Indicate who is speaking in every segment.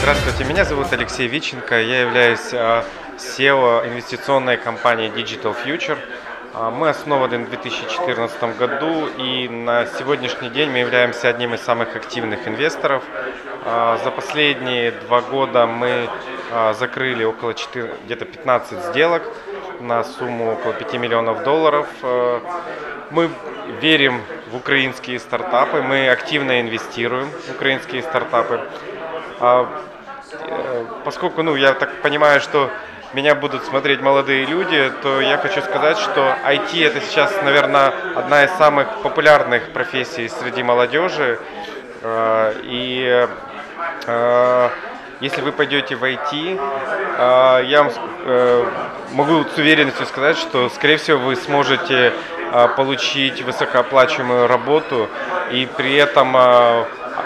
Speaker 1: Меня зовут Алексей Виченко, я являюсь а, SEO инвестиционной компании Digital Future. А, Мы основаны в 2014 году и на сегодняшний день мы являемся одним из самых активных инвесторов. А, За последние два года мы а, закрыли около 4, где-то 15 сделок на сумму около 5 миллионов долларов. А, Мы верим в украинские стартапы, мы активно инвестируем в украинские стартапы. А, э, Поскольку, ну, я так понимаю, что меня будут смотреть молодые люди, то я хочу сказать, что IT это сейчас, наверное, одна из самых популярных профессий среди молодежи. Э, И э, если вы пойдете в IT, я могу с уверенностью сказать, что, скорее всего, вы сможете получить высокооплачиваемую работу, и при этом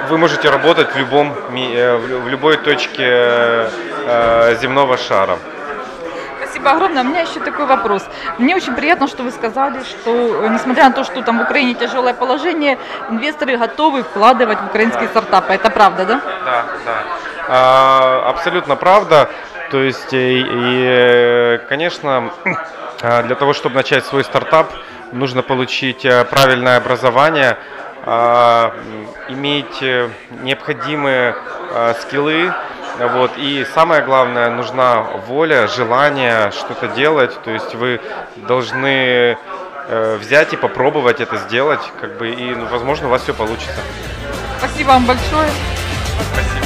Speaker 1: вы можете работать в, любом, э, в лю- в любой точке э, земного шара.
Speaker 2: Спасибо огромное. У меня еще такой вопрос. Мне очень приятно, что вы сказали, что э, несмотря на то, что там в Украине тяжелое положение, инвесторы готовы вкладывать в украинские стартапы. Это правда, да?
Speaker 1: Да, да. А, абсолютно правда. То есть, и, и, э, конечно, для того, чтобы начать свой стартап, нужно получить э, правильное образование, иметь э, необходимые э, скиллы, вот. И самое главное, нужна воля, желание что-то делать. То есть вы должны э, взять и попробовать это сделать, как бы, и, ну, возможно, у вас все получится.
Speaker 2: Спасибо вам большое.
Speaker 1: Спасибо.